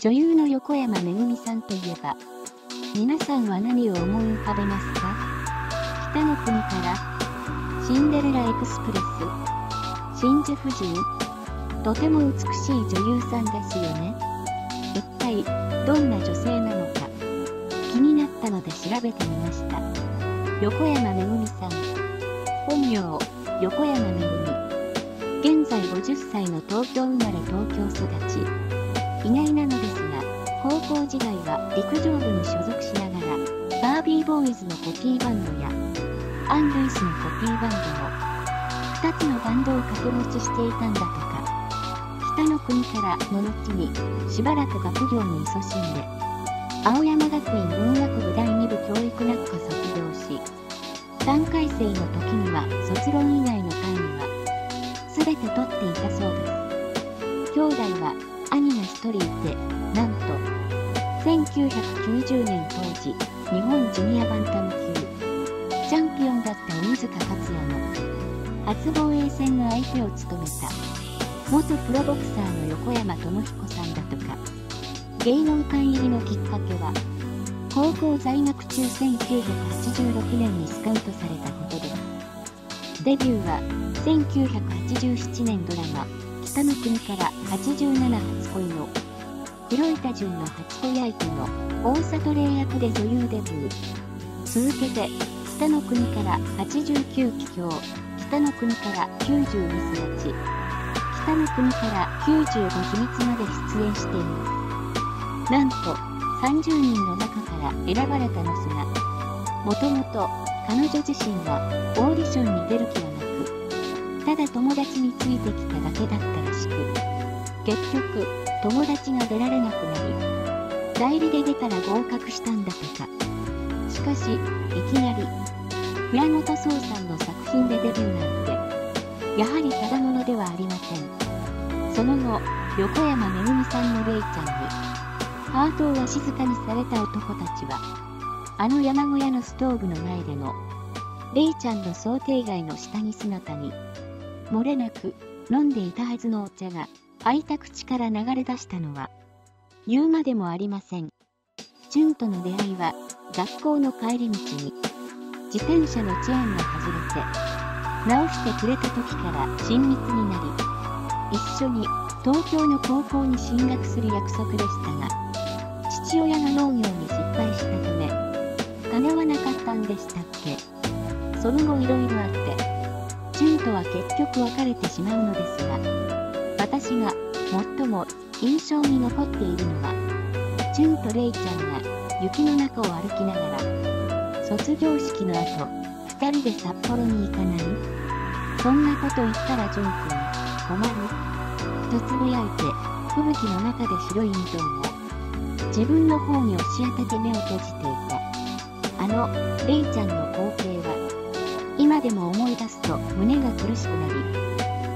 女優の横山めぐみさんといえば、皆さんは何を思い浮かべますか？北の国から、シンデレラエクスプレス、真珠夫人、とても美しい女優さんですよね。一体、どんな女性なのか、気になったので調べてみました。横山めぐみさん。本名、横山めぐみ。現在50歳の東京生まれ東京育ち。意外なので、高校時代は陸上部に所属しながら、バービーボーイズのコピーバンドや、アン・ルイスのコピーバンドの、2つのバンドを掛け持ちしていたんだとか。北の国からの後に、しばらく学業に勤しんで、青山学院文学部第2部教育学科卒業し、3回生の時には卒論以外の単位は、全て取っていたそうです。兄弟は兄が1人いて、なんと、1990年当時、日本ジュニアバンタム級、チャンピオンだった鬼塚克也の、初防衛戦の相手を務めた、元プロボクサーの横山智彦さんだとか、芸能界入りのきっかけは、高校在学中1986年にスカウトされたことで。デビューは1987年ドラマ北の国から87初恋の黒板潤の初恋相手の大里玲役で女優デビュー。続けて北の国から89期境北の国から90ミス待ち北の国から95秘密まで出演しています。なんと30人の中から選ばれたのすが、もともと彼女自身はオーディションに出る気はなくただ友達についてきただけだったらしく、結局、友達が出られなくなり、代理で出たら合格したんだとか。しかし、いきなり、倉本壮さんの作品でデビューなんて、やはりただものではありません。その後、横山めぐみさんのレイちゃんに、ハートをわしづかにされた男たちは、あの山小屋のストーブの前での、レイちゃんの想定外の下着姿に、漏れなく飲んでいたはずのお茶が開いた口から流れ出したのは言うまでもありません。純との出会いは学校の帰り道に自転車のチェーンが外れて直してくれた時から親密になり一緒に東京の高校に進学する約束でしたが父親が農業に失敗したため叶わなかったんでしたっけその後いろいろあって純とは結局別れてしまうのですが、私が最も印象に残っているのは、純とレイちゃんが雪の中を歩きながら、卒業式の後、二人で札幌に行かないそんなこと言ったら純くん、困るとつぶやいて、吹雪の中で白い溝を、自分の方に押し当てて目を閉じていた。あの、レイちゃんの光景は、今でも思い出すと胸が苦しくなり、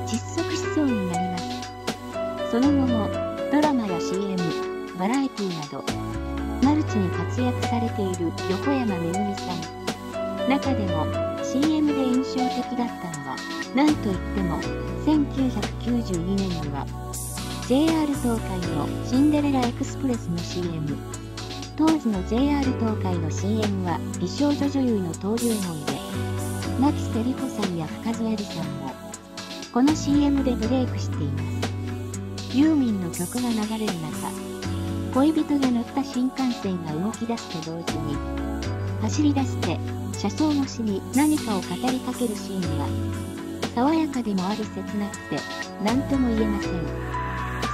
窒息しそうになり。その後も、ドラマや CM、バラエティなど、マルチに活躍されている横山めぐみさん。中でも、CM で印象的だったのは、なんといっても、1992年には、JR 東海のシンデレラエクスプレスの CM。当時の JR 東海の CM は美少女女優の登竜門で、牧瀬里穂さんや深津絵里さんも、この CM でブレイクしています。ユーミンの曲が流れる中、恋人が乗った新幹線が動き出すと同時に、走り出して車窓越しに何かを語りかけるシーンが、爽やかでもあり切なくて、何とも言えません。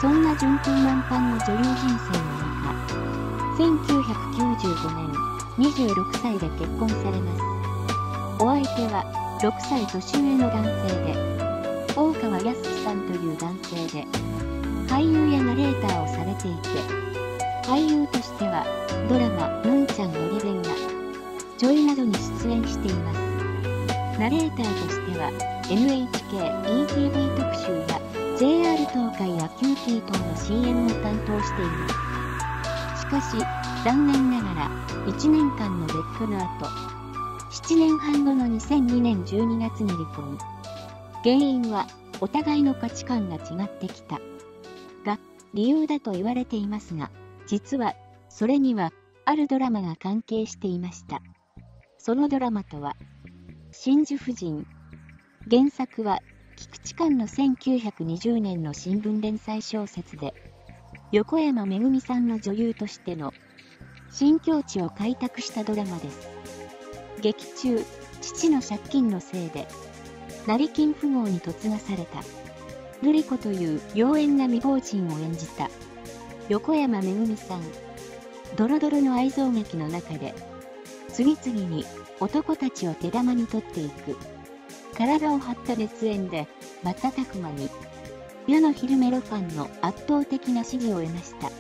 そんな順風満帆の女優人生の中、1995年、26歳で結婚されます。お相手は6歳年上の男性で、大川康さんという男性で、俳優やナレーターをされていて、俳優としてはドラマ、のんちゃんのり弁が、女医などに出演しています。ナレーターとしては、NHK、ETV 特集や JR 東海やキューティー等の CM を担当しています。しかし、残念ながら、1年間の別居の後、7年半後の2002年12月に離婚。原因は、お互いの価値観が違ってきた。理由だと言われていますが、実はそれにはあるドラマが関係していました。そのドラマとは、真珠夫人。原作は菊池寛の1920年の新聞連載小説で、横山めぐみさんの女優としての新境地を開拓したドラマです。劇中、父の借金のせいで、成金富豪に嫁がされた、瑠璃子という妖艶な未亡人を演じた、横山めぐみさん。ドロドロの愛憎劇の中で、次々に男たちを手玉に取っていく。体を張った熱演で、瞬く間に、世の昼メロファンの圧倒的な支持を得ました。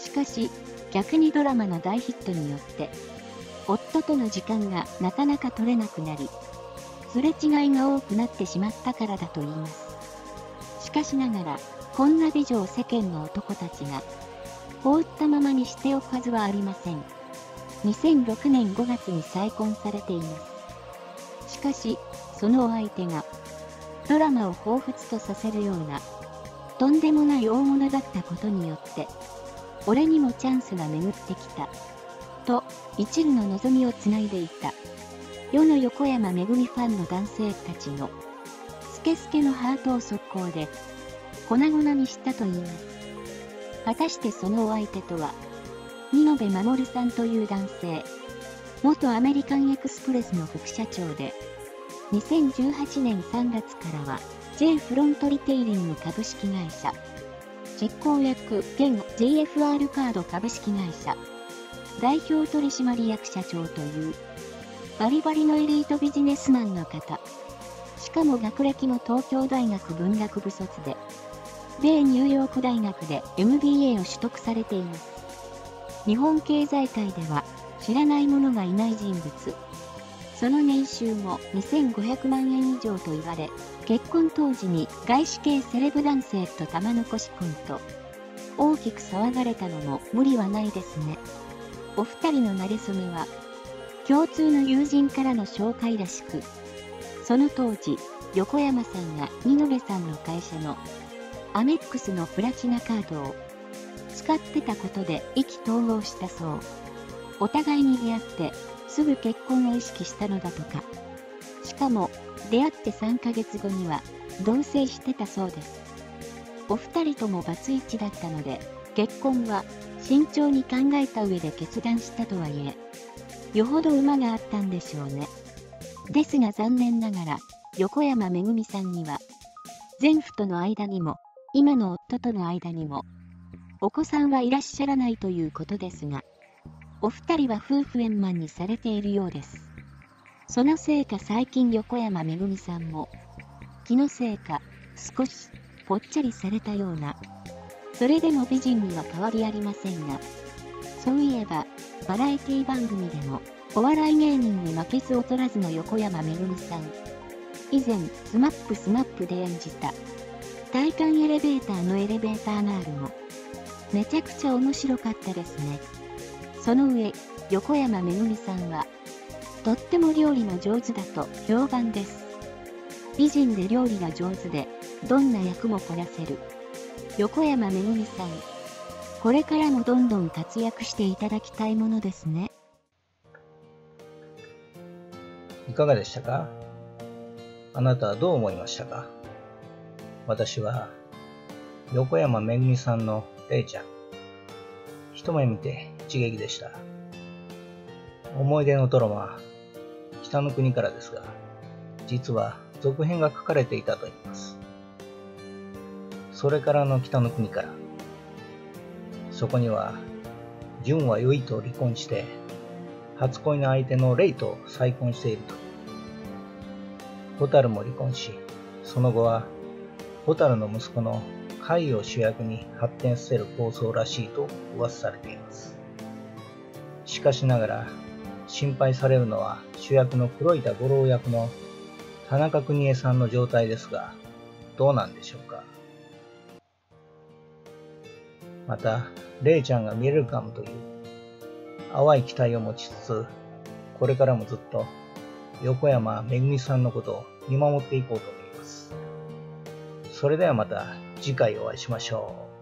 しかし、逆にドラマの大ヒットによって、夫との時間がなかなか取れなくなり、すれ違いが多くなってしまったからだと言います。しかしながら、こんな美女を世間の男たちが、放ったままにしておくはずはありません。2006年5月に再婚されています。しかし、そのお相手が、ドラマを彷彿とさせるような、とんでもない大物だったことによって、俺にもチャンスが巡ってきた。と、一縷の望みをつないでいた。世の横山めぐみファンの男性たちの、ケスケのハートを速攻で、粉々にしたと言います。果たしてそのお相手とは、二部守さんという男性、元アメリカンエクスプレスの副社長で、2018年3月からは J フロントリテイリング株式会社、実行役現 JFR カード株式会社、代表取締役社長という、バリバリのエリートビジネスマンの方。しかも学歴も東京大学文学部卒で、米ニューヨーク大学で MBA を取得されています。日本経済界では知らない者がいない人物。その年収も2500万円以上と言われ、結婚当時に外資系セレブ男性と玉残し婚と、大きく騒がれたのも無理はないですね。お二人の馴れ初めは、共通の友人からの紹介らしく、その当時、横山さんが二戸さんの会社のアメックスのプラチナカードを使ってたことで意気投合したそう。お互いに出会ってすぐ結婚を意識したのだとか。しかも出会って3ヶ月後には同棲してたそうです。お二人ともバツイチだったので結婚は慎重に考えた上で決断したとはいえ、よほど馬があったんでしょうね。ですが残念ながら、横山めぐみさんには、前夫との間にも、今の夫との間にも、お子さんはいらっしゃらないということですが、お二人は夫婦円満にされているようです。そのせいか最近横山めぐみさんも、気のせいか少しぽっちゃりされたようなそれでも美人には変わりありませんが、そういえば、バラエティ番組でも、お笑い芸人に負けず劣らずの横山めぐみさん。以前、スマップスマップで演じた、体感エレベーターのエレベーターガールも、めちゃくちゃ面白かったですね。その上、横山めぐみさんは、とっても料理も上手だと評判です。美人で料理が上手で、どんな役もこなせる。横山めぐみさん。これからもどんどん活躍していただきたいものですね。かがでしたか？あなたはどう思いましたか？私は、横山めぐみさんのれいちゃん。一目見て一撃でした。思い出のドラマ、北の国からですが、実は続編が書かれていたと言います。それからの北の国から。そこには、純は良いと離婚して、初恋の相手のレイと再婚していると。ホタルも離婚し、その後は、ホタルの息子の海を主役に発展させる構想らしいと噂されています。しかしながら、心配されるのは主役の黒板五郎役の田中邦衛さんの状態ですが、どうなんでしょうか。また、レイちゃんが見れるかもという淡い期待を持ちつつ、これからもずっと横山めぐみさんのことを見守っていこうと思います。それではまた次回お会いしましょう。